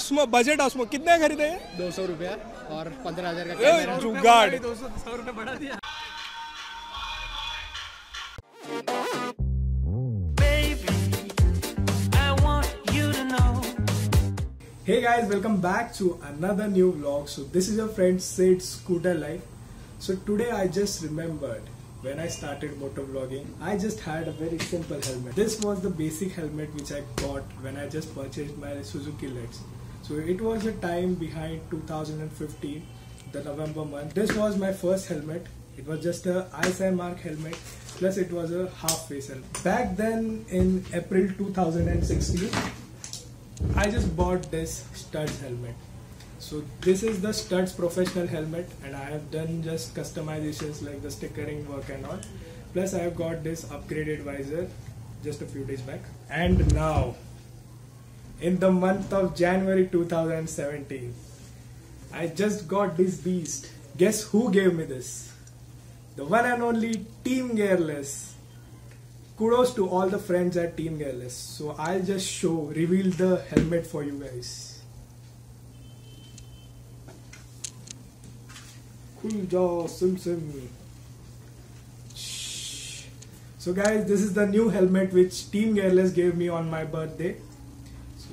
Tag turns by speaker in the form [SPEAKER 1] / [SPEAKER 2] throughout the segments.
[SPEAKER 1] Osmo budget Osmo कितने खरीदे हैं?
[SPEAKER 2] दो सौ रुपया और पंद्रह हज़ार का
[SPEAKER 1] जुगाड़
[SPEAKER 2] दो सौ सौ रुपये बढ़ा दिया.
[SPEAKER 1] Hey guys, welcome back to another new vlog. So this is your friend Sid Scooter Life. So today I just remembered when I started motor vlogging, I just had a very simple helmet. This was the basic helmet which I got when I just purchased my Suzuki Lets. So it was a time behind 2015, the November month. This was my first helmet. It was just a ISI Mark helmet. Plus it was a half face helmet. Back then in April 2016, I just bought this Studds helmet. So this is the Studds professional helmet and I have done just customizations like the stickering work and all. Plus I have got this upgraded visor just a few days back. And now in the month of January 2017 I just got this beast. Guess who gave me this? The one and only Team Gearless kudos to all the friends at Team Gearless. So I'll just show, reveal the helmet for you guys. Kulja Sim Sim. Shh. So guys, this is the new helmet which Team Gearless gave me on my birthday.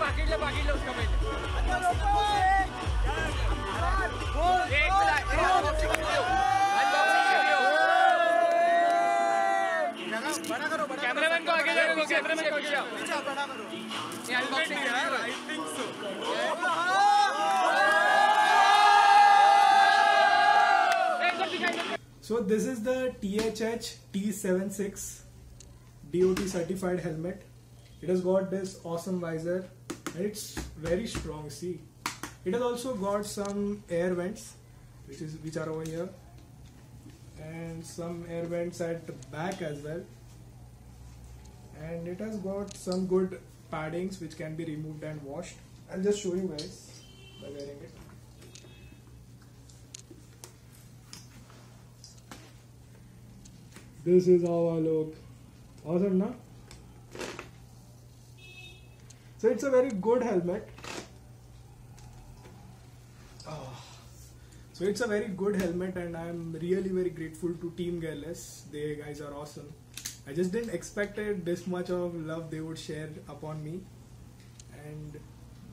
[SPEAKER 3] पहले एक minute एक unboxing video unboxing video cameraman को आगे दो, cameraman को जाओ। ये unboxing video I think so
[SPEAKER 1] So, this is the THH T76 DOT certified helmet. It has got this awesome visor. It's very strong. See, it has also got some air vents, which is which are over here, and some air vents at the back as well. And it has got some good paddings which can be removed and washed. I'll just show you guys by wearing it. This is how I look. Awesome, na? So it's a very good helmet. Ah. So it's a very good helmet, and I'm really very grateful to Team Gearless. They guys are awesome. I just didn't expect it this much of love they would share upon me, and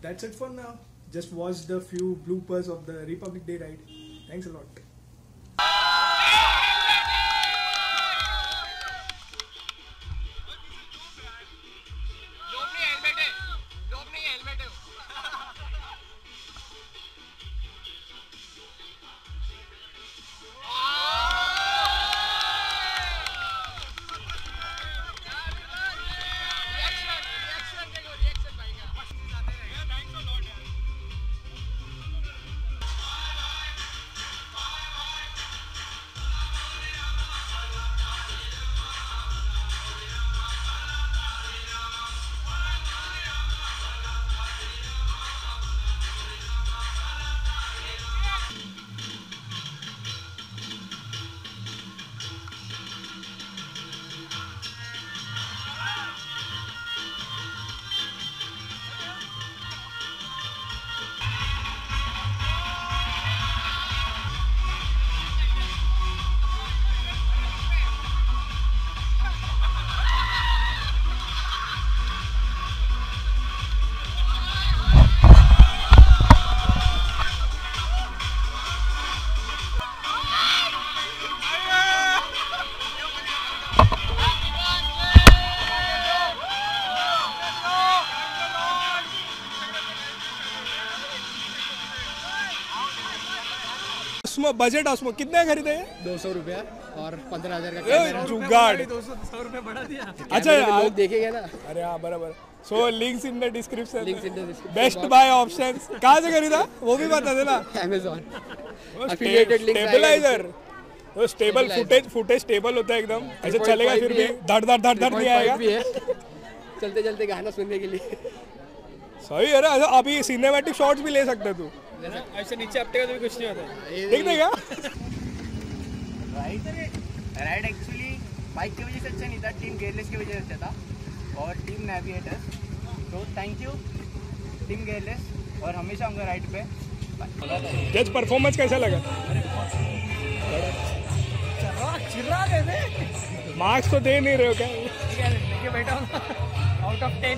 [SPEAKER 1] that's it for now. Just watch the few bloopers of the Republic Day ride. Thanks a lot. Osmo budget Osmo कितने खरीदे हैं?
[SPEAKER 2] दो सौ रुपया और पंद्रह हज़ार का
[SPEAKER 1] जुगाड़
[SPEAKER 3] दो सौ रुपये बढ़ा दिया
[SPEAKER 1] अच्छा
[SPEAKER 2] लोग देखेंगे ना।
[SPEAKER 1] अरे हाँ बराबर। So
[SPEAKER 2] links in the description best
[SPEAKER 1] buy options कहाँ से खरीदा? वो भी बता देना।
[SPEAKER 2] अमेजोन
[SPEAKER 1] स्टेबलाइजर वो स्टेबल फुटेज फुटेज स्टेबल होता है एकदम। ऐसे चलेगा फिर
[SPEAKER 2] भी
[SPEAKER 1] धड़ धड़ धड़ धड़ नहीं आएगा।
[SPEAKER 2] चलते चलते गाना सुनने के लिए।
[SPEAKER 1] सही है ना? अभी सिनेमैटिक शॉट्स भी ले सकते तू।
[SPEAKER 3] ऐसे नीचे अपटेगा तो भी कुछ नहीं होता।
[SPEAKER 1] देख देगा।
[SPEAKER 4] राइड राइड एक्चुअली बाइक की वजह से अच्छा नहीं था टीम गेयरलेस की वजह से अच्छा था। और टीम नेविगेटर तो थैंक यू टीम गेयरलेस और हमेशा आऊँगा राइड पे।
[SPEAKER 1] जज परफॉर्मेंस कैसा लगा? मार्क्स तो दे नहीं रहे हो क्या?
[SPEAKER 3] बैठा हूँ।
[SPEAKER 1] Out of
[SPEAKER 5] ten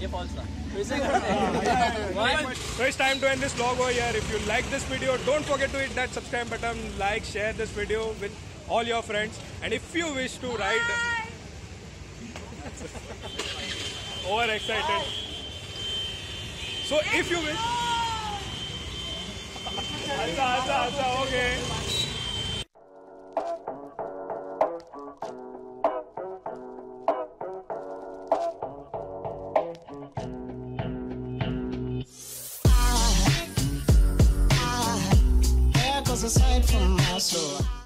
[SPEAKER 3] ये फॉल्स था
[SPEAKER 1] So it's time to end this vlog over here. If you like this video, don't forget to hit that subscribe button, like, share this video with all your friends. And if you wish to ride, over excited. So if you wish, acha, acha, acha, okay.
[SPEAKER 6] There goes a sight from my soul.